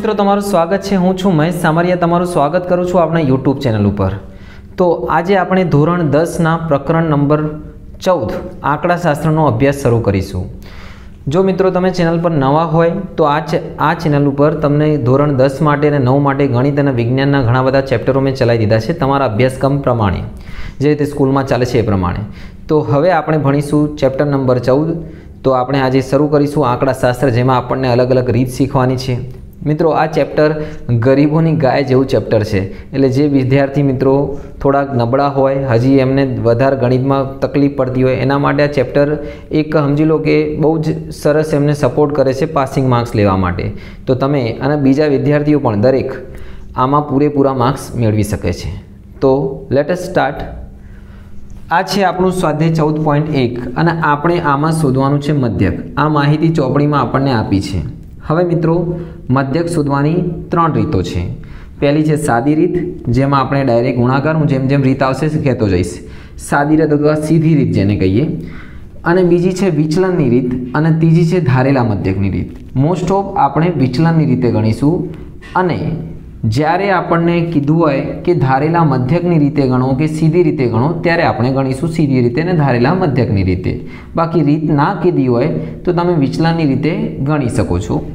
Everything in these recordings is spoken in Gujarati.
મિત્રો, તમારું સ્વાગત છે. હું છું મહેશ સામરિયા. તમારું સ્વાગત કરું છું આપણા યુટ્યુબ ચેનલ ઉપર. તો આજે આપણે ધોરણ દસના પ્રકરણ નંબર ચૌદ આંકડાશાસ્ત્રનો અભ્યાસ શરૂ કરીશું. જો મિત્રો, તમે ચેનલ પર નવા હોય, તો આ આ ચેનલ ઉપર તમને ધોરણ દસ માટે અને નવ માટે ગણિત અને વિજ્ઞાનના ઘણા બધા ચેપ્ટરો મેં ચલાવી દીધા છે. તમારા અભ્યાસક્રમ પ્રમાણે, જે રીતે સ્કૂલમાં ચાલે છે એ પ્રમાણે. તો હવે આપણે ભણીશું ચેપ્ટર નંબર ચૌદ. તો આપણે આજે શરૂ કરીશું આંકડાશાસ્ત્ર, જેમાં આપણને અલગ અલગ રીત શીખવાની છે. મિત્રો, આ ચેપ્ટર ગરીબોની ગાય જેવું ચેપ્ટર છે. એટલે જે વિદ્યાર્થી મિત્રો થોડાક નબળા હોય, હજી એમને વધારે ગણિતમાં તકલીફ પડતી હોય, એના માટે આ ચેપ્ટર એક સમજી લો કે બહુ જ સરસ એમને સપોર્ટ કરે છે પાસિંગ માર્ક્સ લેવા માટે. તો તમે અને બીજા વિદ્યાર્થીઓ પણ દરેક આમાં પૂરેપૂરા માર્ક્સ મેળવી શકે છે. તો લેટેસ્ટ સ્ટાર્ટ આ છે આપણું સ્વાધ્યાય ચૌદ પોઈન્ટ એક અને આપણે આમાં શોધવાનું છે મધ્યક. આ માહિતી ચોપડીમાં આપણને આપી છે. હવે મિત્રો, મધ્યક શોધવાની ત્રણ રીતો છે. પહેલી છે સાદી રીત, જેમાં આપણે ડાયરેક્ટ ગુણાકાર હું જેમ જેમ રીત આવશે કહેતો જઈશ. સાદી રીત અથવા સીધી રીત જેને કહીએ. અને બીજી છે વિચલનની રીત અને ત્રીજી છે ધારેલા મધ્યકની રીત. મોસ્ટ ઓફ આપણે વિચલનની રીતે ગણીશું અને જ્યારે આપણને કીધું હોય કે ધારેલા મધ્યકની રીતે ગણો કે સીધી રીતે ગણો, ત્યારે આપણે ગણીશું સીધી રીતે અને ધારેલા મધ્યકની રીતે. બાકી રીત ના કીધી હોય તો તમે વિચલાની રીતે ગણી શકો છો.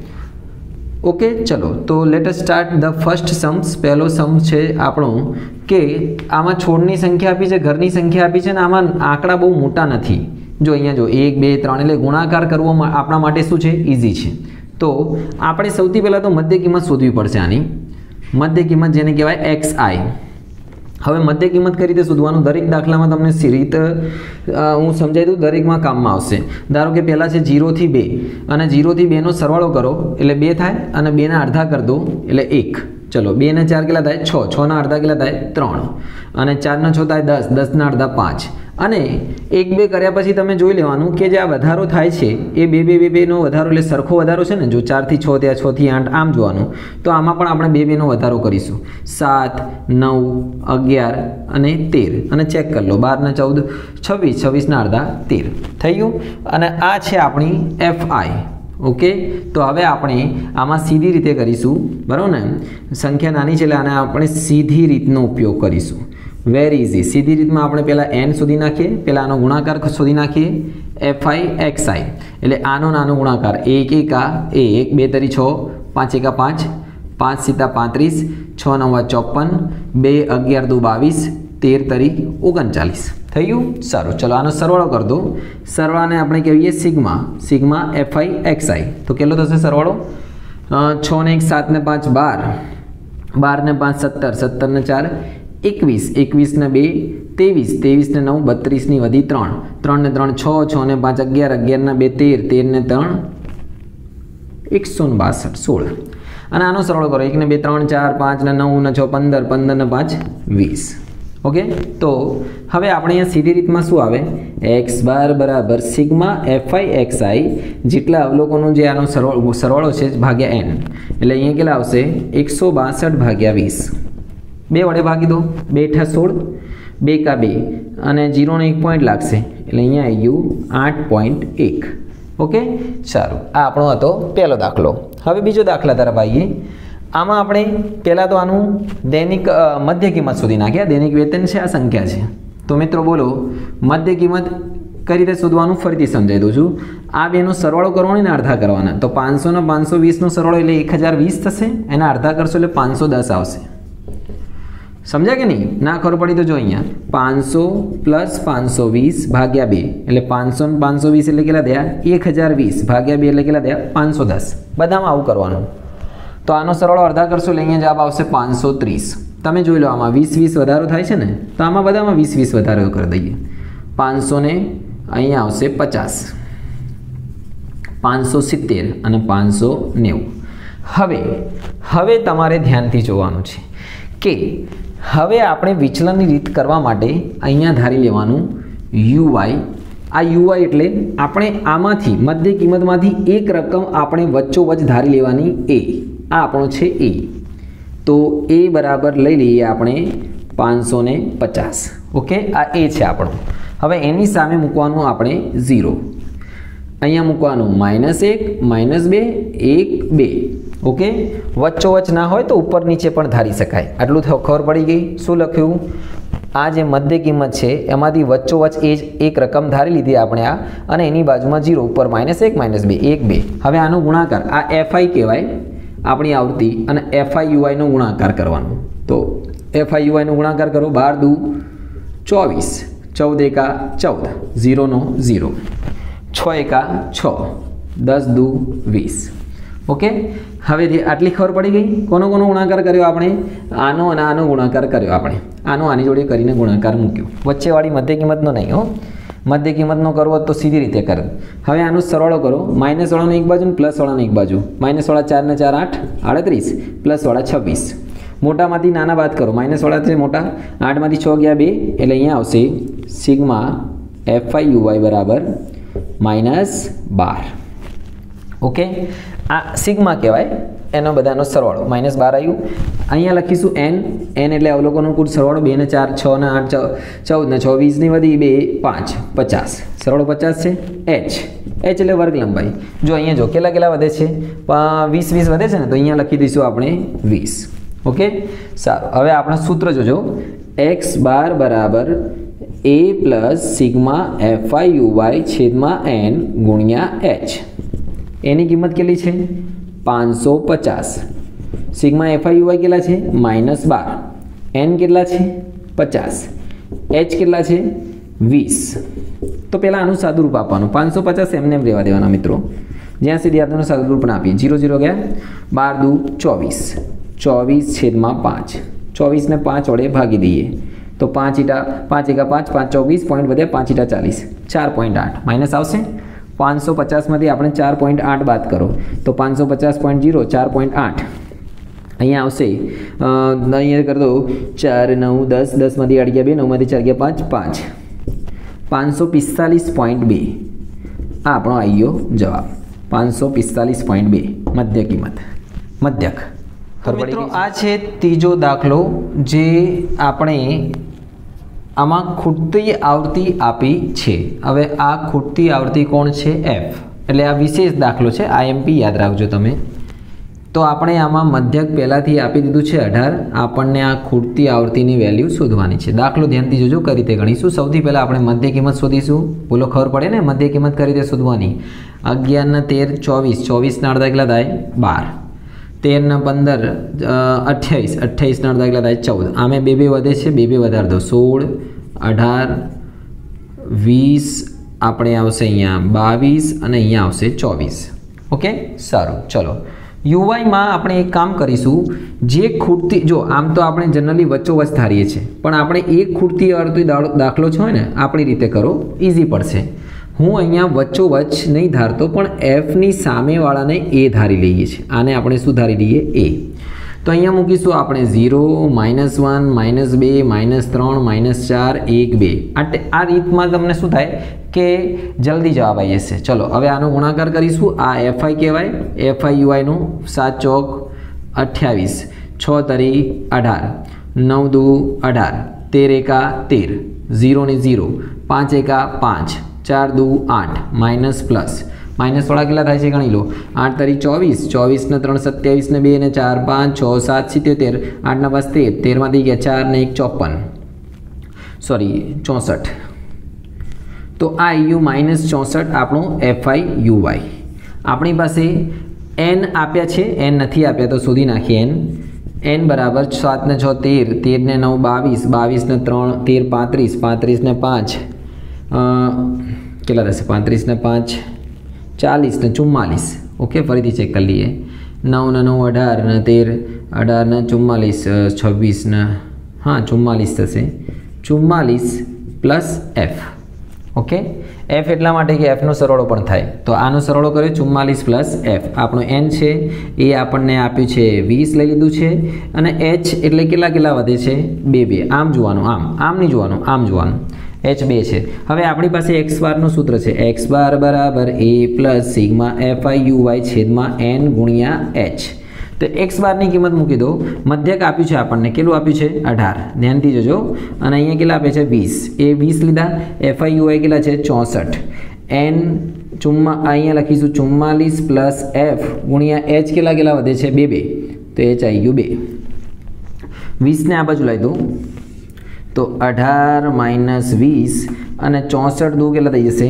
ઓકે, ચલો. તો let start the first sums પહેલો સમ છે આપણો કે આમાં છોડની સંખ્યા આપી છે, ઘરની સંખ્યા આપી છે ને આમાં આંકડા બહુ મોટા નથી. જો અહીંયા જો એક, બે, ત્રણ એટલે ગુણાકાર કરવો આપણા માટે શું છે? ઇઝી છે. તો આપણે સૌથી પહેલાં તો મધ્ય કિંમત શોધવી પડશે આની. મધ્ય કિંમત જેને કહેવાય એક્સ આઈ. હવે મધ્ય કિંમત કઈ રીતે શોધવાનું? દરેક દાખલામાં તમને રીત હું સમજાવી દઉં, દરેકમાં કામમાં આવશે. ધારો કે પહેલાં છે જીરોથી બે, અને જીરોથી બેનો સરવાળો કરો, એટલે બે થાય, અને બેના અડધા કરી દો, એટલે એક. ચલો, બે ને ચાર કેટલા થાય? છ. છના અડધા કેટલા થાય? ત્રણ. અને ચારના છ થાય દસ, દસના અડધા પાંચ. અને એક બે કર્યા પછી તમે જોઈ લેવાનું કે જે આ વધારો થાય છે, એ બે બે બે બેનો વધારો એટલે સરખો વધારો છે ને, જો ચારથી છ ત્યાં છથી આઠ આમ જોવાનું, તો આમાં પણ આપણે બે બેનો વધારો કરીશું. સાત, નવ, અગિયાર અને તેર. અને ચેક કરી લો, બાર ને ચૌદ, છવ્વીસ, છવ્વીસના અડધા તેર. થઈ ગયું? અને આ છે આપણી એફ આઈ ઓકે? તો હવે આપણે આમાં સીધી રીતે કરીશું. બરાબર ને? સંખ્યા નાની છે એટલે આને આપણે સીધી રીતનો ઉપયોગ કરીશું. વેરી ઇઝી સીધી રીતમાં આપણે પહેલાં એન સુધી નાખીએ પહેલાં આનો ગુણાકાર શોધી નાખીએ. એફ આઈ એક્સ આઈ એટલે આનો નાનો ગુણાકાર. એક, એકા એક, બે તરી છ, પાંચ, એકા પાંચ. પાંચ સીતા પાંત્રીસ, છ, નવા ચોપન. બે, અગિયાર, દુ, બાવીસ, તેર તરી ઓગણચાલીસ. થઈ ગયું? સારું. ચલો, આનો સરવાળો કરી દો. સરવાળાને આપણે કહીએ sigma. Sigma F I X I તો કેટલો થશે સરવાળો? છ ને એક, સાત ને પાંચ, બાર. બાર ને પાંચ, સત્તર. સત્તર ને ચાર. એકવીસ એકવીસને બે, ત્રેવીસ ત્રેવીસને નવ બત્રીસની વધી ત્રણ. ત્રણને ત્રણ છ છ ને પાંચ અગિયાર અગિયારના બે તેર તેરને ત્રણ એકસો ને બાસઠ, સોળ. અને આનો સરળ કરો. એકને બે, ત્રણ, ચાર, પાંચ ને નવ ને છ, પંદર પંદર ને પાંચ, વીસ. ઓકે? તો હવે આપણે અહીંયા સીધી રીતમાં શું આવે? એક્સ બાર બરાબર સિગ્મા એફઆઈ એક્સ આઈ જેટલા અવલોકનો જે આનો સરવાળો છે, ભાગ્યા એન. એટલે અહીંયા કેટલા આવશે? એકસો બાસઠ ભાગ્યા વીસ. બે વડે ભાગી દો. બે અઠા સોળ, બે કા બે. અને જીરોને એક પોઈન્ટ લાગશે. એટલે અહીંયા આવી ગયું આઠ પોઈન્ટ એક. ઓકે? સારું. આ આપણો હતો પહેલો દાખલો. હવે બીજો દાખલા તરફ આવીએ. આમાં આપણે પહેલાં તો આનું દૈનિક મધ્ય કિંમત સુધી નાખ્યા. દૈનિક વેતન છે, આ સંખ્યા છે. તો મિત્રો બોલો, મધ્ય કિંમત કઈ રીતે શોધવાનું? ફરીથી સમજાવી દઉં છું. આ બેનો સરવાળો કરવાનો ને અડધા કરવાના. તો પાંચસોનો પાંચસો વીસનો સરવાળો એટલે એક હજાર વીસ થશે. એના અડધા કરશો એટલે પાંચસો દસ આવશે. સમજ્યા કે નહીં? ના ખબર પડી તો જો અહીંયા. પાંચસો પ્લસ પાંચસો વીસ ભાગ્યા બે. એટલે પાંચસો ને પાંચસો વીસ એટલે કેટલા થયા? એક હજાર વીસ. ભાગ્યા બે એટલે કેટલા થયા? પાંચસો દસ. બધામાં આવું કરવાનું. તો આનો સરવાળો અડધા કરશો એટલે અહીંયા જવાબ આવશે પાંચસો ત્રીસ. તમે જોઈ લો, આમાં વીસ વીસ વધારો થાય છે ને, તો આમાં બધામાં વીસ વીસ વધારો કરી દઈએ. પાંચસો ને અહીંયા આવશે પચાસ. પાંચસો સિત્તેર અને પાંચસો નેવું. હવે હવે તમારે ધ્યાનથી જોવાનું છે કે હવે આપણે વિચલનની રીત કરવા માટે અહીંયા ધારી લેવાનું યુવાય આ યુવાય એટલે આપણે આમાંથી મધ્ય કિંમતમાંથી એક રકમ આપણે વચ્ચોવચ ધારી લેવાની એ આ આપણો છે એ તો એ બરાબર લઈ લઈએ આપણે પાંચસો પચાસ. ઓકે? આ એ છે આપણો. હવે એની સામે મૂકવાનું આપણે ઝીરો અહીંયા મૂકવાનું માઇનસ એક માઇનસ બે, એક, બે. ઓકે? વચ્ચોવચ ના હોય તો ઉપર નીચે પણ ધારી શકાય. આટલું ખબર પડી ગઈ. શું લખ્યું? આ જે મધ્ય કિંમત છે, એમાંથી વચ્ચોવચ એ જ એક રકમ ધારી લીધી આપણે આ, અને એની બાજુમાં જીરો ઉપર માઇનસ એક માઇનસ બે, એક, બે. હવે આનો ગુણાકાર. આ એફઆઈ કહેવાય આપણી આવૃત્તિ, અને એફઆઈ યુઆઈનો ગુણાકાર કરવાનો. તો એફઆઈ યુઆઈનો ગુણાકાર કરો. બાર, દુ, ચોવીસ. ચૌદ એકા ચૌદ. ઝીરોનો ઝીરો છ એકા છ. દસ, દુ, વીસ. ઓકે? હવે આટલી ખબર પડી ગઈ, કોનો કોનો ગુણાકાર કર્યો આપણે? આનો અને આનો ગુણાકાર કર્યો આપણે. આનો આની જોડે કરીને ગુણાકાર મૂક્યો. વચ્ચેવાળી મધ્ય કિંમતનો નહીં હો. મધ્ય કિંમતનો કરવો તો સીધી રીતે કરો. હવે આનું સરવાળો કરો. માઇનસ વાળાનો એક બાજુ પ્લસ વાળાનો એક બાજુ. માઇનસ વાળા ચાર ને ચાર આઠ, આડત્રીસ. પ્લસ વાળા છવ્વીસ. મોટામાંથી નાના વાત કરો. માઇનસ વાળા છે મોટા. આઠમાંથી છ ગયા બે, એટલે અહીંયા આવશે sigma F I U Y બરાબર માઇનસ બાર. ઓકે? આ સિગ્મા કહેવાય. એનો બધાનો સરવાળો. માઇનસ બાર આવ્યું અહીંયા લખીશું એન એન એટલે અવલોકનો કુલ સરવાળો બે ને ચાર, છ ને આઠ ચૌદ ને છ વીસની વધી બે, પાંચ, પચાસ. સરવાળો પચાસ છે. એચ એચ એટલે વર્ગ લંબાઈ. જો અહીંયા જો કેટલા કેટલા વધે છે? વીસ વીસ વધે છે ને, તો અહીંયા લખી દઈશું આપણે વીસ. ઓકે? સારું. હવે આપણે સૂત્ર જોજો. એક્સ બાર બરાબર A plus sigma F I U Y છેદમાં એન ગુણ્યા એચ એની કિંમત કેટલી છે? પાંચસો પચાસ. સિગ્મા એફઆઈ યુવાય કેટલા છે? માઇનસ બાર. એન કેટલા છે? પચાસ. એચ કેટલા છે? વીસ. તો પહેલાં આનું સાદુરૂપ આપવાનું. પાંચસો પચાસ એમને એમ રહેવા દેવાના મિત્રો. જ્યાં સુધી આપણને સાદુરૂપ પણ આપીએ. જીરો જીરો ગયા? બાર દુ ચોવીસ. ચોવીસ છેદમાં પાંચ. ચોવીસને પાંચ વડે ભાગી દઈએ. તો પાંચ ઈટા પાંચ એકા પાંચ પાંચ ચોવીસ, પોઈન્ટ વધે પાંચ ઈટા ચાલીસ. ચાર પોઈન્ટ આઠ. માઇનસ આવશે? પાંચસો પચાસમાંથી આપણે ચાર પોઈન્ટ આઠ બાદ કરો. તો પાંચસો પચાસ પોઈન્ટ જીરો ચાર પોઈન્ટ આઠ. અહીંયા આવશે. અહીંયા કરી દો ચાર નવ દસ દસમાંથી આઠ ગયા બે નવમાંથી ચાર ગયા પાંચ પાંચ. પાંચસો પિસ્તાલીસ પોઈન્ટ બે. આ આપણો આવી ગયો જવાબ. પાંચસો પિસ્તાલીસ પોઈન્ટ બે. મધ્ય કિંમત. મધ્યક. મિત્રો આ છે ત્રીજો દાખલો જે આપણે આમાં ખૂટતી આવૃત્તિ આપી છે. હવે આ ખૂટતી આવૃત્તિ કોણ છે? એફ એટલે આ વિશેષ દાખલો છે આઈએમપી યાદ રાખજો તમે. તો આપણે આમાં મધ્યક પહેલાંથી આપી દીધું છે અઢાર. આપણને આ ખૂટતી આવૃત્તિની વેલ્યુ શોધવાની છે. દાખલો ધ્યાનથી જોજો, કઈ રીતે ગણીશું? સૌથી પહેલાં આપણે મધ્ય કિંમત શોધીશું. બોલો, ખબર પડે ને? મધ્ય કિંમત કઈ રીતે શોધવાની? અગિયારના તેર, ચોવીસ. ચોવીસના અડધા કેટલા થાય? બાર. તેરના પંદર અઠ્યાવીસ. અઠ્યાવીસના અડધા કેટલા થાય? ચૌદ. આમે બે બે વધે છે, બે બે વધારે દો. સોળ, અઢાર, વીસ આપણે આવશે અહીંયા. બાવીસ અને અહીંયા આવશે ચોવીસ. ઓકે? સારું. ચલો. યુવાઈમાં આપણે એક કામ કરીશું. જે ખૂટતી, જો, આમ તો આપણે જનરલી વચ્ચોવચ ધારીએ છીએ. પણ આપણે એક ખૂટતી અડધી દાખલો છે ને, આપણી રીતે કરો. ઇઝી પડશે. હું અહીંયા વચ્ચોવચ્ચ નહીં ધારતો, પણ એફની સામેવાળાને એ ધારી લઈએ છીએ. આને આપણે શું ધારી લઈએ? એ તો અહીંયા મૂકીશું આપણે ઝીરો, માઇનસ વન, માઇનસ બે, માઇનસ ત્રણ, માઇનસ ચાર, એક, બે. આ રીતમાં તમને શું થાય કે જલ્દી જવાબ આવી જશે. ચલો, હવે આનો ગુણાકાર કરીશું. આ એફઆઈ કહેવાય. એફઆઈ યુઆઈનું સાત ચોક અઠ્યાવીસ. છ તરી અઢાર. નવ દુ અઢાર. તેર એકા તેર. ઝીરો ને ઝીરો. પાંચ એકા પાંચ. ચાર દુ આઠ, માઇનસ પ્લસ. માઇનસ વાળા કેટલા થાય છે ગણી લો. આઠ તારીખ ચોવીસ, ચોવીસને ત્રણ સત્યાવીસને બે ને ચાર પાંચ, છ, સાત, સિત્યોતેર. આઠના પાસ તેર, તેરમાંથી ગયા ચાર ને એક ચોપન. સોરી ચોસઠ. તો આ યુ માઇનસ ચોસઠ આપણું એફઆઈ યુવાય આપણી પાસે એન આપ્યા છે, એન નથી આપ્યા, તો શોધી નાખીએ એન. એન બરાબર સાતને છ, તેર. તેરને નવ, બાવીસ. બાવીસને ત્રણ, તેર, પાંત્રીસ. પાંત્રીસને પાંચ. કેટલા થશે? પાંત્રીસ ને પાંચ, ચાલીસ ને ચુમ્માલીસ. ઓકે, ફરીથી ચેક કરી લઈએ. નવ ને નવ, અઢાર ને તેર, અઢાર ને ચુમ્માલીસ છવ્વીસ ને, હા, ચુમ્માલીસ થશે. ચુમ્માલીસ પ્લસ એફ. ઓકે? એફ એટલા માટે કે એફનો સરવાળો પણ થાય. તો આનો સરવાળો કર્યો ચુમ્માલીસ પ્લસ એફ. આપણો એન છે, એ આપણને આપ્યું છે વીસ લઈ લીધું છે. અને એચ એટલે કેટલા કેટલા વધે છે? બે બે. આમ જોવાનું, આમ. આમ નહીં જોવાનું, આમ જોવાનું. એચ બે છે. હવે આપણી પાસે એક્સ બારનું સૂત્ર છે. એક્સ બાર બરાબર A plus sigma F I U Y છેદમાં એન ગુણ્યા એચ તો એક્સ બારની કિંમત મૂકી દો. મધ્યક આપ્યું છે આપણને. કેટલું આપ્યું છે? અઢાર. ધ્યાનથી જોજો. અને અહીંયા કેટલા આપે છે? વીસ. એ વીસ લીધા. એફ આઈ યુ વાય કેટલા છે? ચોસઠ. એન ચુમ્મા, અહીંયા લખીશું ચુમ્માલીસ પ્લસ એફ ગુણ્યા એચ કેટલા કેટલા વધે છે? બે બે. તો એચ આવી ગયું બે. વીસને આ બાજુ લાવી દઉં. તો અઢાર માઇનસ વીસ અને ચોસઠ દુ કેટલા થઈ જશે?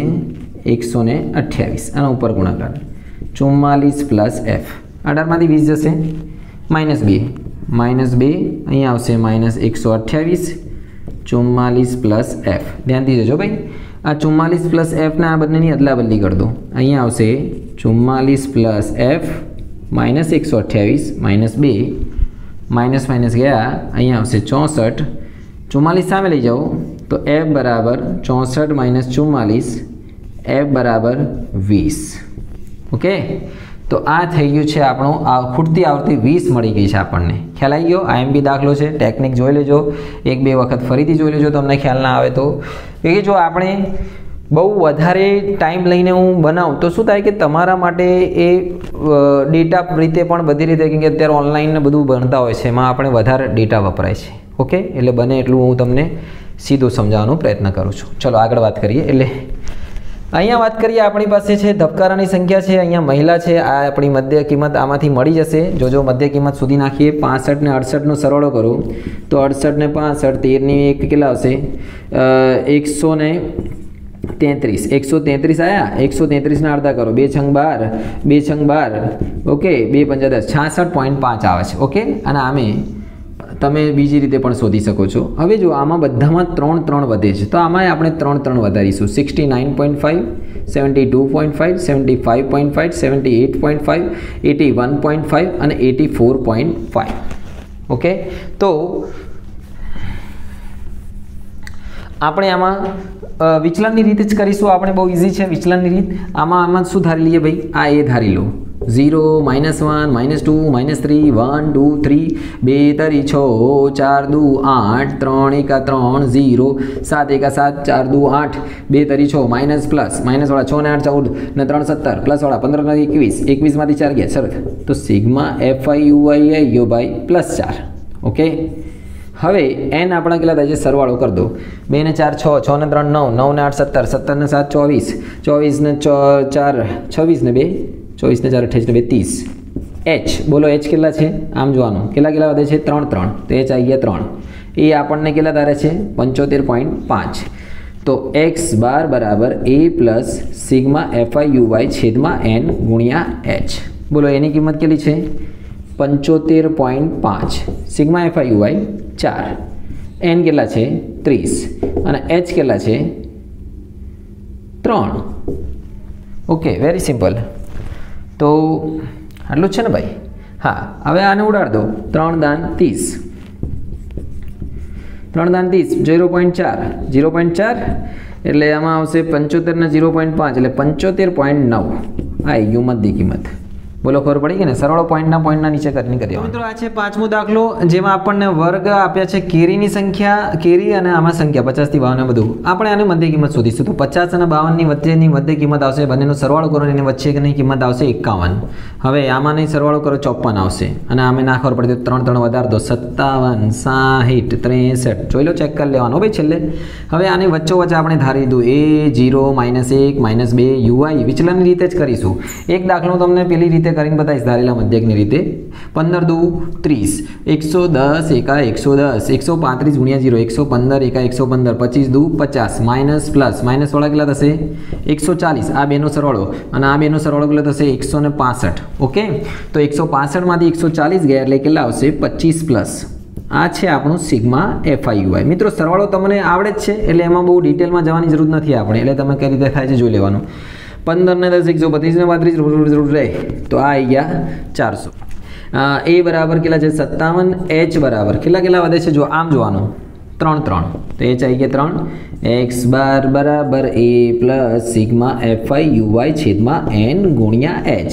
એકસો ને અઠ્યાવીસ. આના ઉપર ગુણાકાર. ચુમ્માલીસ પ્લસ એફ. અઢારમાંથી વીસ જશે? માઇનસ બે. માઇનસ બે અહીંયા આવશે માઇનસ એકસો અઠ્યાવીસ. ચુમ્માલીસ પ્લસ એફ. ધ્યાનથી જજો ભાઈ. આ ચુમ્માલીસ પ્લસ એફના આ બંનેની અદલા બદલી કરી અહીંયા આવશે ચુમ્માલીસ પ્લસ એફ માઇનસ એકસો અઠ્યાવીસ માઇનસ બે. માઇનસ માઇનસ ગયા, અહીંયા આવશે ચોસઠ. ચુમ્માલીસ સામે લઈ જાઓ તો એફ બરાબર ચોસઠ માઇનસ ચુમ્માલીસ એફ બરાબર વીસ ઓકે તો આ થઈ ગયું છે આપણું આ ખૂટતી આવતી વીસ મળી ગઈ છે આપણને ખ્યાલ આવી ગયો આઈએમપી દાખલો છે ટેકનિક જોઈ લેજો, એક બે વખત ફરીથી જોઈ લેજો, તમને ખ્યાલ ના આવે તો। કે જો આપણે બહુ વધારે ટાઈમ લઈને હું બનાવું, તો શું થાય કે તમારા માટે એ ડેટા રીતે પણ બધી રીતે કે અત્યારે ઓનલાઈન બધું ભણતા હોય છે, એમાં આપણે વધારે ડેટા વપરાય છે. ઓકે એટલે બને એટલું હું તમને સીધું સમજાવવાનો પ્રયત્ન કરું છું. ચલો, આગળ વાત કરીએ. એટલે અહીંયા વાત કરીએ, આપણી પાસે છે, ધબકારાની સંખ્યા છે, અહીંયા મહિલા છે, આ આપણી મધ્ય કિંમત આમાંથી મળી જશે. જો જો મધ્ય કિંમત સુધી નાખીએ, પાસઠ ને અડસઠનો સરવાળો કરું, તો અડસઠ ને પાસઠ તેરની એક કેટલા આવશે? એકસો ને તેત્રીસ. એકસો તેત્રીસ આવ્યા એકસો તેત્રીસના અડધા કરો. બે છંગ બાર. બે છંગ બાર. ઓકે. બે પંચા દસ. છાસઠ પોઈન્ટ પાંચ આવે છે. ઓકે? અને આમે તમે બીજી રીતે પણ શોધી શકો છો. હવે જો આમાં બધામાં ત્રણ ત્રણ વધે છે, તો આમાં આપણે ત્રણ ત્રણ વધારીશું. Sixty nine point five, seventy two point five, seventy five point five, seventy eight point five eighty one point five અને eighty four point five. Okay? તો આપણે આમાં વિચલનની રીત જ કરીશું. આપણે બહુ ઇઝી છે વિચલનની રીત. આમાં આમાં શું ધારી લઈએ ભાઈ? આ એ ધારી લો. Zero minus one minus two minus three one two three બે, તરી, છ ચાર, દુ, આઠ, ત્રણ, એકા, ત્રણ ઝીરો સાત, એકા, સાત, ચાર, દુ, આઠ. બે, તરી, છ માઇનસ પ્લસ માઇનસવાળા છ ને આઠ, ચૌદ. ને ત્રણ, સત્તર. પ્લસવાળા પંદર, ને એકવીસ. એકવીસમાંથી ચાર ગયા. સરસ. તો sigma F I U I આઈ ગયો ભાઈ પ્લસ ચાર. ઓકે હવે એન આપણા કેટલા થાય છે? સરવાળો કરી દો. બે ને ચાર, છ છ ને ત્રણ, નવ નવ ને આઠ, સત્તર સત્તર ને સાત, ચોવીસ. ચોવીસ ને ચાર, છવ્વીસ ને બે, ચોવીસ ને ચાર, અઠ્યાવીસ ને બે, ત્રીસ. એચ બોલો એચ કેટલા છે? આમ જોવાનું. કેટલા કેટલા વધે છે? ત્રણ ત્રણ. તો એચ આવી ગયા ત્રણ. એ આપણને કેટલા ધારે છે? પંચોતેર પોઈન્ટ પાંચ. તો એક્સ બાર બરાબર A plus sigma F I U Y છેદમાં એન ગુણ્યા એચ બોલો, એની કિંમત કેટલી છે? પંચોતેર પોઈન્ટ પાંચ. Sigma F I U I ચાર. એન કેટલા છે? ત્રીસ. અને એચ કેટલા છે? ત્રણ. ઓકે વેરી સિમ્પલ તો આટલું છે ને ભાઈ? હા, હવે આને ઉડાડ દો. ત્રણ દાન ત્રીસ. ત્રણ દાન ત્રીસ, ઝીરો પોઈન્ટ ચાર. ઝીરો પોઈન્ટ ચાર એટલે આમાં આવશે પંચોતેરના ઝીરો પોઈન્ટ પાંચ, એટલે પંચોતેર પોઈન્ટ નવ. આ ગયું કિંમત. બોલો ખબર પડી ગઈ ને? સરવાળો પોઈન્ટના પોઈન્ટના નીચે કરીને કરી મિત્રો આ છે પાંચમો દાખલો જેમાં આપણને વર્ગ આપ્યા છે કેરીની સંખ્યા કેરી અને આમાં સંખ્યા પચાસથી બાવન બધું. આપણે આને મધ્ય કિંમત શોધીશું. તો પચાસ અને બાવનની વચ્ચેની મધ્ય કિંમત આવશે બંનેનો સરવાળો કરો એની વચ્ચેની કિંમત આવશે એકાવન. હવે આમાંની સરવાળો કરો ચોપન આવશે. અને આમે ના ખબર પડતી ત્રણ ત્રણ વધાર દો સત્તાવન સાહીઠ ત્રેસઠ. જોઈ લો ચેક કરી લેવાનો ભાઈ છેલ્લે. હવે આની વચ્ચોવચ્ચ આપણે ધારી દીધું એ જીરો માઇનસ એક માઇનસ બે યુઆઈ. વિચલનની રીતે જ કરીશું. એક દાખલો તમને પેલી રીતે કરીને બતાવીશ ધારેલા મધ્યકની રીતે. પંદર દુ ત્રીસ. એકસો દસ એકા એકસો દસ. એકસો પાંત્રીસ ગુણ્યા જીરો એકસો પંદર એકા એકસો પંદર. પચીસ દુ પચાસ. Minus plus. માઇનસવાળા કેટલા થશે? એકસો ચાલીસ. આ બેનો સરવાળો. અને આ બેનો સરવાળો કેટલો થશે? એકસો ને પાસઠ. ઓકે? તો એકસો પાસઠમાંથી એકસો ચાલીસ ગયા એટલે કેટલા આવશે? પચીસ પ્લસ. આ છે આપણું સિગ્મા એફઆઈયુઆઈ મિત્રો, સરવાળો તમને આવડે જ છે, એટલે એમાં બહુ ડિટેલમાં જવાની જરૂર નથી આપણે. એટલે તમે કઈ રીતે થાય છે જોઈ લેવાનું. પંદર ને દસ, એકસો બત્રીસ ને પાંત્રીસ રહે તો આ આવી ગયા ચારસો. એ બરાબર કેટલા છે? સત્તાવન, એચ બરાબર. કેટલા કેટલા વધે છે? જો આમ જોવાનું. ત્રણ ત્રણ. તો એ કે ત્રણ. એક્સ બાર બરાબર A plus sigma F I U Y છેદમાં એન ગુણ્યા એચ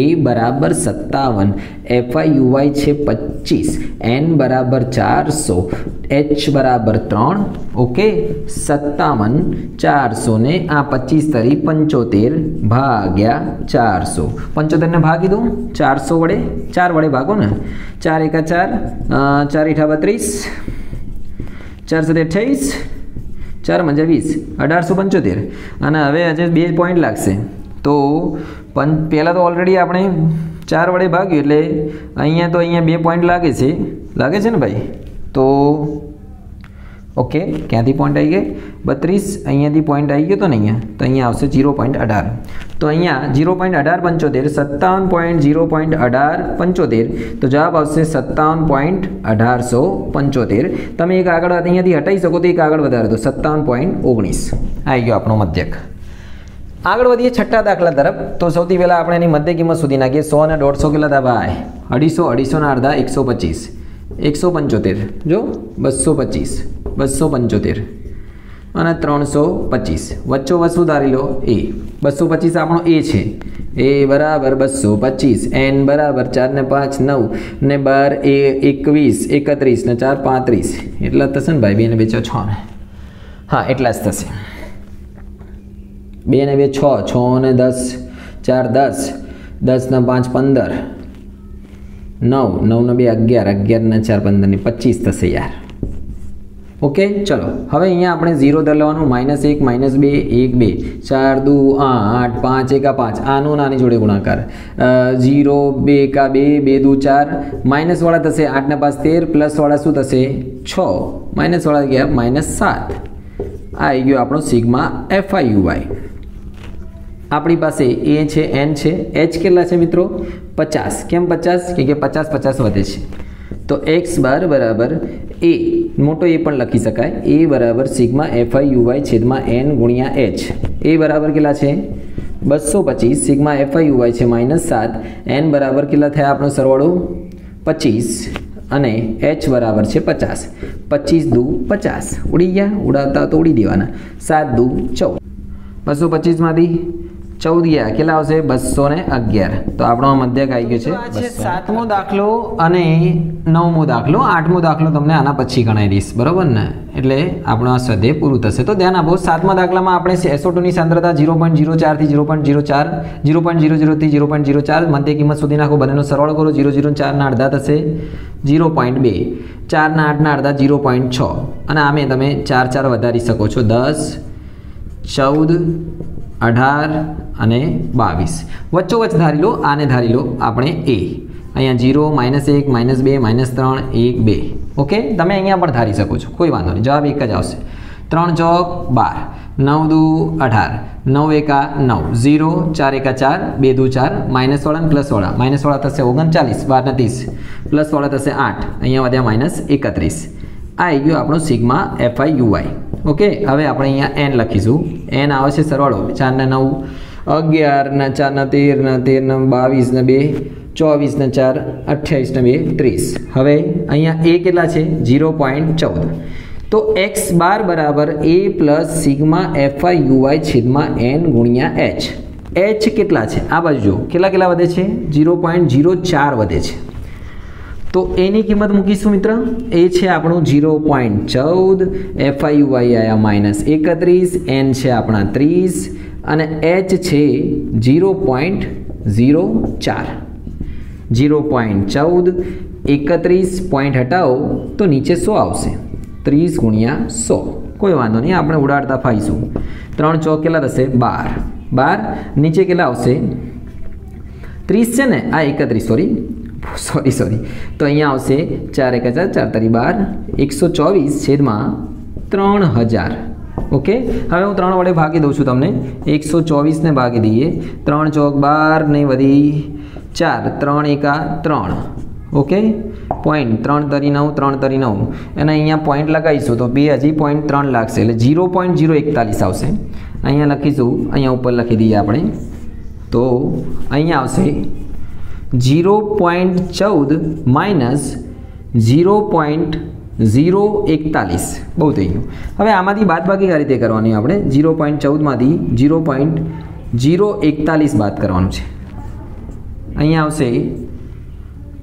એ બરાબર સત્તાવન. એફઆઈ યુવાય છે પચીસ એન બરાબર ચારસો. એચ બરાબર ત્રણ. ઓકે સત્તાવન. ચારસો ને આ પચીસ તરી પંચોતેર ભાગ્યા ચારસો. પંચોતેરને ભાગી દઉં? ચારસો વડે? ચાર વડે ભાગો ને? ચાર એકા ચાર ચાર ઈઠા બત્રીસ. ચાર સાથે અઠ્યાવીસ ચાર મજા વીસ, અઢારસો પંચોતેર. અને હવે આજે બે પોઈન્ટ લાગશે. તો પં, પહેલાં તો ઓલરેડી આપણે ચાર વડે ભાગ્યું એટલે અહીંયા તો અહીંયા બે પોઈન્ટ લાગે છે. લાગે છે ને ભાઈ? તો ઓકે, ક્યાંથી પોઈન્ટ આવી ગઈ? બત્રીસ, અહીંયાથી પોઈન્ટ આવી ગયો તો ને અહીંયા? તો અહીંયા આવશે જીરો પોઈન્ટ અઢાર. તો અહીંયા જીરો પોઈન્ટ અઢાર પંચોતેર, સત્તાવન પોઈન્ટ જીરો પોઈન્ટ અઢાર પંચોતેર. તો જવાબ આવશે સત્તાવન પોઈન્ટ અઢારસો પંચોતેર. તમે એક આગળ અહીંયાથી હટાવી શકો તો એક આગળ વધારે. તો સત્તાવન પોઈન્ટ ઓગણીસ. આવી ગયો આપણો મધ્યક. આગળ વધીએ છઠ્ઠા દાખલા તરફ. તો સૌથી પહેલાં આપણે એની મધ્ય કિંમત સુધી નાખીએ. સો અને દોઢસો કેટલા હતા ભાઈ અઢીસો અઢીસોના અડધા, એકસો પચીસ. એકસો પંચોતેર. જો, બસો પચીસ. બસો પંચોતેર. અને ત્રણસો પચીસ. વચ્ચો વસ્તુ ધારી લો. એ. બસો પચીસ આપણો એ છે. એ બરાબર બસો પચીસ. એન બરાબર ચાર ને પાંચ નવ ને બાર એ એકવીસ, એકત્રીસ ને ચાર પાંત્રીસ. એટલા જ થશે ને ભાઈ, બે ને બે છ છ ને. હા, એટલા જ થશે. બે ને બે છ છ ને દસ, ચાર દસ દસ ને પાંચ પંદર. નવ. નવ ને બે અગિયાર અગિયાર ને ચાર પંદર ને પચીસ થશે યાર. ઓકે? ચલો, હવે અહીંયા આપણે ઝીરો દર માઇનસ એક, માઇનસ બે, એક, બે. ચાર, દુ, આઠ, પાંચ, એકા પાંચ. આનો નાની જોડે ગુણાકાર. ઝીરો, બે, એકા બે બે, દુ, ચાર. માઇનસવાળા થશે આઠના પાંચ, તેર. પ્લસવાળા શું થશે? છ. માઇનસવાળા ગયા માઇનસ સાત. આવી ગયો આપણો સિગ્મા એફ આઈ યુવાય આપણી પાસે એ છે, એન છે. એચ કેટલા છે મિત્રો? પચાસ. કેમ પચાસ? કે પચાસ પચાસ વધે છે. તો એક્સ બાર બરાબર એ. મોટો એ પણ લખી શકાય. એ બરાબર સિગ્મા એફ આઈ યુવાય છેદમાં એન ગુણ્યા એચ. એ બરાબર કેટલા છે? બસો પચીસ સિગ્મા એફ આઈ યુવાય છે માઇનસ સાત. એન બરાબર કેટલા થયા આપણો સરવાળો? પચીસ. અને એચ બરાબર છે પચાસ. પચીસ દુ પચાસ. ઉડી ગયા? ઉડાવતા તો ઉડી દેવાના. સાત દુ ચૌદ. બસો પચીસમાંથી ચૌદ ગયા કેટલા આવશે? બસો ને અગિયાર. તો આપણો મધ્યક આવી ગયો છે. સાતમો દાખલો અને નવમો દાખલો. આઠમો દાખલો તમને આના પછી ગણાવી દઈશ બરાબર ને? એટલે આપણો આ સ્વાધ્યાય પૂરું થશે. તો ધ્યાન આપો સાતમા દાખલામાં આપણે એસોટોની સાંદ્રતા ઝીરો પોઈન્ટ ઝીરો ચારથી ઝીરો પોઈન્ટ ઝીરો ચાર ઝીરો પોઈન્ટ ઝીરો ઝીરોથી ઝીરો પોઈન્ટ ઝીરો ચાર મધ્ય કિંમત સુધી નાખો બંનેનો સરવાળો કરો ઝીરો ઝીરો ચારના અડધા થશે ઝીરો પોઈન્ટ બે. ચારના આઠના અડધા ઝીરો પોઈન્ટ છ. અને આમે તમે ચાર ચાર વધારી શકો છો. દસ ચૌદ અઢાર અને બાવીસ. વચ્ચોવચ્ચ ધારી લો, આને ધારી લો આપણે એ અહીંયા જીરો, માઇનસ એક, માઇનસ બે, માઇનસ ત્રણ, એક, બે. ઓકે? તમે અહીંયા પણ ધારી શકો છો. કોઈ વાંધો નહીં. જવાબ એક જ આવશે. ત્રણ ચોક, બાર. નવ દુ, અઢાર. નવ એકા નવ. ઝીરો ચાર એકા ચાર. બે દુ, ચાર. માઇનસવાળા વાળા માઇનસ માઇનસવાળા થશે ઓગણચાલીસ. બાર ત્રીસ. પ્લસ વાળા થશે આઠ. અહીંયા વધ્યા માઇનસ એકત્રીસ. આ આવી ગયો આપણો સિગ્મા એફઆઈ યુવાય ઓકે? હવે આપણે અહીંયા એન લખીશું. એન આવે છે સરવાળો. ચારના નવ અગિયારના ચારના તેરના તેરના બાવીસને બે ચોવીસને ચાર અઠ્યાવીસને બે, ત્રીસ. હવે અહીંયા એ કેટલા છે? ઝીરો પોઈન્ટ ચૌદ. તો એક્સ બાર બરાબર A plus sigma F I U Y છેદમાં એન ગુણ્યા એચ એચ કેટલા છે? આ બાજુ જો કેટલા કેટલા વધે છે? ઝીરો પોઈન્ટ ઝીરો ચાર વધે છે. તો એની કિંમત મૂકીશું મિત્ર? એ છે આપણું ઝીરો પોઈન્ટ ચૌદ એફઆઈ વાય આયા માઇનસ એકત્રીસ એન છે આપણા ત્રીસ, અને એચ છે ઝીરો પોઈન્ટ ઝીરો ચાર. ઝીરો પોઈન્ટ ચૌદ, એકત્રીસ પોઈન્ટ હટાવો, તો નીચે સો આવશે. ત્રીસ ગુણ્યા સો. કોઈ વાંધો નહીં, આપણે ઉડાડતા ફાઈશું. ત્રણ ચોક કેટલા થશે બાર. બાર, નીચે કેટલા આવશે? ત્રીસ છે ને, આ એકત્રીસ સોરી સોરી સોરી તો અહીંયા આવશે ચાર એક હજાર, ચાર તારી બાર, એકસો ચોવીસ છેદમાં ત્રણ હજાર. ઓકે હવે હું ત્રણ વડે ભાગી દઉં છું તમને. એકસો ચોવીસને ભાગી દઈએ. ત્રણ ચોક બાર ને વધી ચાર. ત્રણ એકા ત્રણ. ઓકે પોઈન્ટ ત્રણ તરી નવ, ત્રણ તરી નવ. અને અહીંયા પોઈન્ટ લગાવીશું તો બે હજી પોઈન્ટ ત્રણ લાગશે. એટલે ઝીરો પોઈન્ટ ઝીરો એકતાલીસ આવશે. અહીંયા લખીશું. અહીંયા ઉપર લખી દઈએ આપણે. તો અહીંયા આવશે ઝીરો પોઈન્ટ ચૌદ માઇનસ ઝીરો પોઈન્ટ ઝીરો એકતાલીસ. બહુ થઈ ગયું. હવે આમાંથી બાદબાકી કઈ રીતે કરવાની આપણે? ઝીરો પોઈન્ટ ચૌદમાંથી ઝીરો પોઈન્ટ ઝીરો એકતાલીસ બાદ કરવાનું છે. અહીંયા આવશે.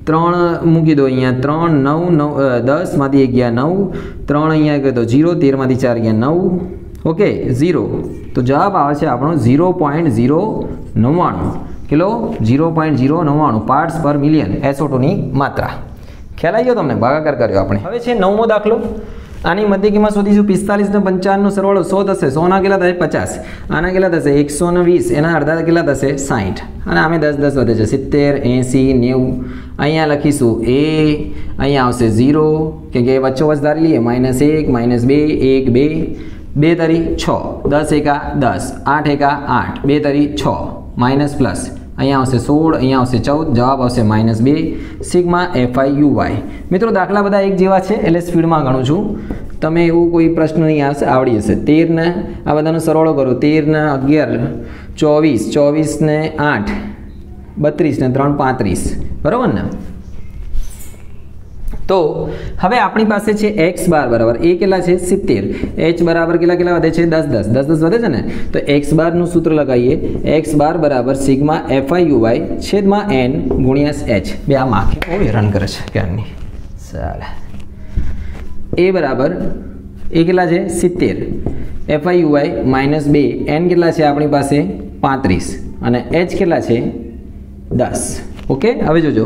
ત્રણ મૂકી દો અહીંયા. ત્રણ, નવ નવ દસમાંથી ગયા નવ. ત્રણ અહીંયા કહી દો ઝીરો, તેરમાંથી ચાર ગયા નવ. Okay, zero. તો જવાબ આવે છે આપણો ઝીરો પોઈન્ટ ઝીરો નવ્વાણું. કિલો ઝીરો પોઈન્ટ ઝીરો નવ્વાણું પાર્ટ્સ પર મિલિયન એસોટોની માત્રા. ખ્યાલ આવી ગયો તમને? ભાગાકાર કર્યો આપણે. હવે છે નવમો દાખલો. આની મધ્ય કિંમત શોધીશું પિસ્તાલીસ ને પંચાવનનો સરવાળો સો થશે. સોના કેટલા થશે? પચાસ. આના કેટલા થશે? એકસો વીસ. એના અડધા કેટલા થશે? સાહીઠ અને આમે દસ દસ વધે છે. સિત્તેર, એંસી, નેવું. અહીંયા લખીશું એ અહીંયા આવશે ઝીરો. કે કે વચ્ચોવચ ધારી લઈએ. માઇનસ એક, માઇનસ બે, એક, બે. બે તરી છ. દસ એકા દસ. આઠ એકા આઠ. બે તરી છ. Minus plus. અહીંયા આવશે સોળ, અહીંયા આવશે ચૌદ, જવાબ આવશે માઇનસ બે, સિગ્મા એફઆઈ યુ વાય મિત્રો, દાખલા બધા એક જેવા છે, એટલે સ્પીડમાં ગણું છું. તમે એવું કોઈ પ્રશ્ન નહીં આવશે, આવડી જશે. તેરને આ બધાનો સરવાળો કરો. તેરને અગિયાર, ચોવીસ ચોવીસને આઠ, બત્રીસ ને ત્રણ પાંત્રીસ. બરાબર ને? તો હવે આપણી પાસે છે એક્સ બાર બરાબર. એ કેટલા છે? સિત્તેર. એચ બરાબર કેટલા કેટલા વધે છે? દસ દસ. દસ દસ વધે છે ને? તો એક્સ બારનું સૂત્ર લગાવીએ. એક્સ બાર બરાબર સિગ્મા એફઆઈ યુવાય છેદમાં એન ગુણ્યાસ એચ બે આ માખે બહુ હેરાન કરે છે ક્યારની ચાલે એ બરાબર એ કેટલા છે? સિત્તેર. F I U Y minus બે. એન કેટલા છે આપણી પાસે? પાંત્રીસ. અને એચ કેટલા છે? દસ. ઓકે? હવે જોજો.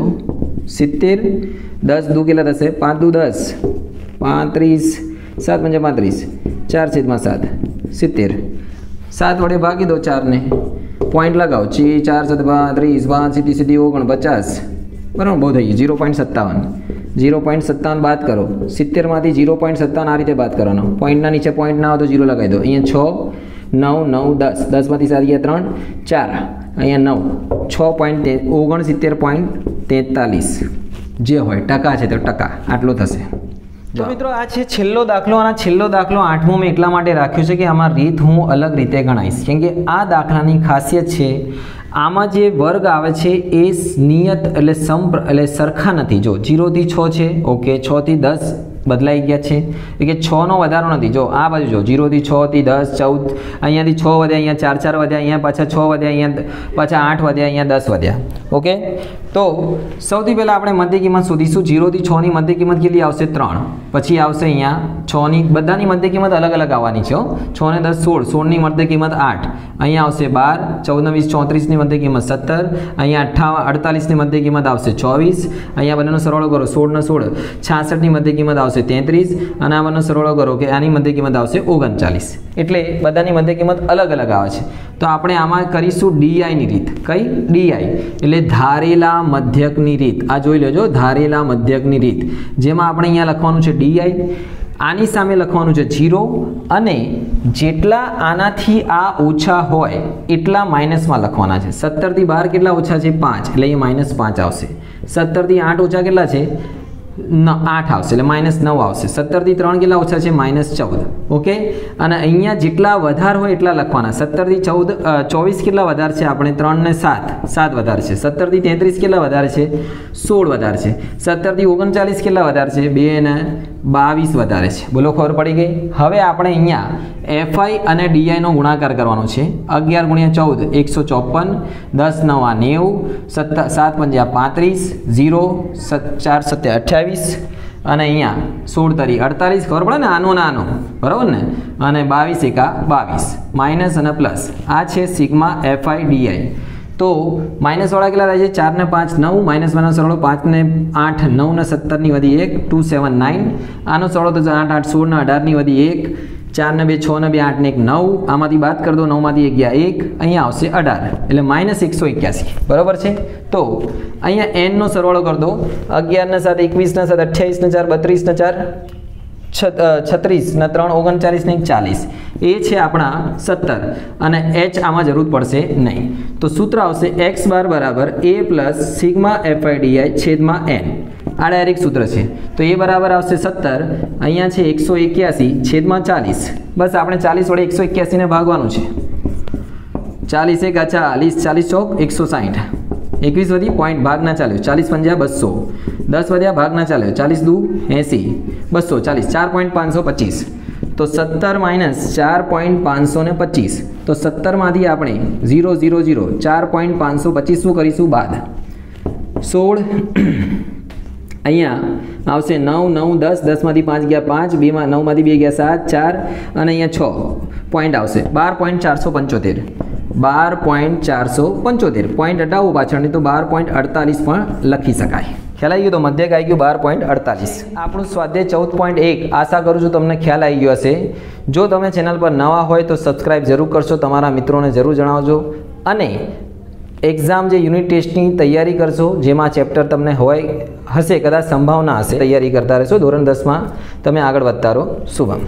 સિત્તેર, દસ દુ કેટલા થશે? પાંચ દુ દસ. પાંત્રીસ. સાત પંજા પાંત્રીસ. ચાર છેદમાં સાત. સિત્તેર. સાત વડે ભાગી દો ચારને. પોઈન્ટ લગાવો. ચી, ચાર સત પાંત્રીસ પાંચ સીધી સીધી ઓગણ પચાસ. બરાબર? બહુ થઈ ગયું. જીરો પોઈન્ટ સત્તાવન. ઝીરો પોઈન્ટ સત્તાવન બાદ કરો. સિત્તેરમાંથી જીરો પોઈન્ટ સત્તાવન આ રીતે બાદ કરવાનો. પોઈન્ટના નીચે પોઈન્ટ ના હોય તો જીરો લગાવી દો. અહીંયા છ, નવ નવ, દસ. દસમાંથી સાત ગયા ત્રણ, ચાર. અહીંયા નવ, છ પોઈન્ટ ઓગણસિત્તેર પોઈન્ટ તેતાલીસ. જે હોય, ટકા છે તો ટકા, આટલું થશે. તો મિત્રો, આ છે છેલ્લો દાખલો અને છેલ્લો દાખલો આઠમો મેં એટલા માટે રાખ્યો છે કે આમાં રીત હું અલગ રીતે ગણાવીશ. કેમ કે આ દાખલાની ખાસિયત છે, આમાં જે વર્ગ આવે છે એ નિયત એટલે સંપ્ર એટલે સરખા નથી. જો, જીરોથી છ છે, ઓકે છથી દસ બદલાઈ ગયા છે. એટલે કે છનો વધારો નથી. જો આ બાજુ જો જીરોથી છથી દસ, ચૌદ, અહીંયાથી છ વધ્યા, અહીંયા ચાર ચાર વધ્યા, અહીંયા પાછા છ વધ્યા, અહીંયા પાછા આઠ વધ્યા, અહીંયા દસ વધ્યા. ઓકે? તો સૌથી પહેલાં આપણે મધ્ય કિંમત શોધીશું. જીરોથી છની મધ્ય કિંમત કેટલી આવશે? ત્રણ. પછી આવશે અહીંયા છની બધાની મધ્ય કિંમત અલગ અલગ આવવાની છે છ ને દસ સોળ સોળની મધ્ય કિંમત આઠ. અહીંયા આવશે બાર, ચૌદ વીસ ચોત્રીસની મધ્ય કિંમત સત્તર. અહીંયા અઠ્ઠાવન અડતાલીસની મધ્ય કિંમત આવશે ચોવીસ. અહીંયા બંનેનો સરવાળો કરો સોળનો સોળ. છાસઠની મધ્ય કિંમત આવશે તેત્રીસ અને આ બંને સરવાળો કરો કે આની મધ્ય કિંમત આવશે ઓગણચાલીસ. એટલે બધાની મધ્ય કિંમત અલગ અલગ આવે છે. તો આપણે આમાં કરીશું ડીઆઈની રીત. કઈ? ડીઆઈ એટલે ધારેલા મધ્યકની રીત. આ જોઈ લેજો, ધારેલા મધ્યકની રીત. જેમાં આપણે અહીંયા લખવાનું છે ડીઆઈ આની સામે લખવાનું છે જીરો અને જેટલા આનાથી આ ઓછા હોય, એટલા માઇનસમાં લખવાના છે. સત્તરથી બાર કેટલા ઓછા છે? પાંચ. એટલે એ માઇનસ પાંચ આવશે. સત્તરથી આઠ ઓછા કેટલા છે? આઠ આવશે એટલે માઇનસ નવ આવશે. સત્તરથી ત્રણ કેટલા ઓછા છે? માઇનસ ચૌદ. ઓકે અને અહીંયા જેટલા વધારે હોય એટલા લખવાના. સત્તરથી ચૌદ ચોવીસ કેટલા વધારે છે? આપણે ત્રણને સાત. સાત વધારે છે. સત્તરથી તેત્રીસ કેટલા વધારે છે? સોળ વધારે છે. સત્તરથી ઓગણચાલીસ કેટલા વધારે છે? બે ને બાવીસ વધારે છે. બોલો, ખબર પડી ગઈ? હવે આપણે અહીંયા એફઆઈ અને ડીઆઈનો ગુણાકાર કરવાનો છે. અગિયાર ગુણ્યા ચૌદ, એકસો ચોપન, દસ, નવા નેવું, સત્તા, સાત પંજા પાંત્રીસ, ઝીરો ચાર, સત્યા અઠ્યાવીસ, અને અહીંયા સોળ તરી અડતાલીસ. ખબર પડે ને? આનો ને આનો. બરાબર ને? અને બાવીસ એકા બાવીસ. માઇનસ અને પ્લસ. આ છે સિગ્મા એફઆઈ ડીઆઈ તો માઇનસવાળા કેટલા થાય છે? ચાર ને પાંચ નવ માઇનસ સરળો પાંચ ને આઠ, નવ ને સત્તરની વધી એક ટુ સેવન નાઇન આનો સરળો તો આઠ આઠ, સોળ ને અઢારની વધી એક, ચાર ને બે, છ ને બે, આઠ ને એક, નવ. આમાંથી બાદ કરી દો, નવમાંથી એક ગયા એક, અહીંયા આવશે અઢાર. એટલે માઇનસ એકસો એક્યાસી. બરાબર છે? તો અહીંયા એનનો સરવાળો કરી દો. અગિયારના સાત એકવીસના સાત, અઠ્યાવીસ ને ચાર બત્રીસને ચાર છત્રીસ ને ત્રણ, ઓગણચાલીસ ને ચાલીસ એ છે આપણા સત્તર. અને એચ આમાં જરૂર પડશે નહીં. તો સૂત્ર આવશે એક્સ બાર બરાબર a plus sigma f i d i છેદમાં એન આ ડાયરેક્ટ સૂત્ર છે. તો એ બરાબર આવશે સત્તર. અહીંયા છે એકસો એક્યાસી છેદમાં ચાલીસ. બસ આપણે ચાલીસ વડે એકસો એક્યાસીને ભાગવાનું છે. ચાલીસ એક ચાલીસ ચાલીસ ચોક એકસો સાઠ એકવીસ વધી પોઈન્ટ ભાગ ના ચાલ્યો. ચાલીસ પંજા બસો. દસ વધ્યા ભાગ ના ચાલ્યો. ચાલીસ દુ એંસી. બસો ચાલીસ. ચાર પોઈન્ટ પાંચસો પચીસ. તો સત્તર માઇનસ ચાર પોઈન્ટ પાંચસો ને પચીસ. તો સત્તરમાંથી આપણે ઝીરો ઝીરો ઝીરો ચાર પોઈન્ટ પાંચસો પચીસ શું કરીશું બાદ? સોળ. અહીંયા આવશે નવ નવ, દસ, દસમાંથી પાંચ ગયા પાંચ, બેમાં નવમાંથી બે ગયા સાત, ચાર, અને અહીંયા છ પોઈન્ટ આવશે. બાર પોઈન્ટ ચારસો પંચોતેર. બાર પોઈન્ટ ચારસો પંચોતેર. પોઈન્ટ હટાવો પાછળની તો બાર પોઈન્ટ અડતાલીસ પણ લખી શકાય. ખ્યાલ આવી ગયો તો મધ્યક આવી ગયું બાર પોઈન્ટ અડતાલીસ. આપણું સ્વાધ્યાય ચૌદ પોઈન્ટ એક. આશા કરું છું તમને ખ્યાલ આવી ગયો હશે. જો તમે ચેનલ પર નવા હોય તો સબસ્ક્રાઈબ જરૂર કરશો, તમારા મિત્રોને જરૂર જણાવજો. અને એક્ઝામ જે યુનિટ ટેસ્ટની તૈયારી કરશો, જેમાં ચેપ્ટર તમને હોય, હશે, કદાચ સંભાવના હશે, તૈયારી કરતા રહેશો. ધોરણ દસમાં તમે આગળ વધતા રહો. શુભમ.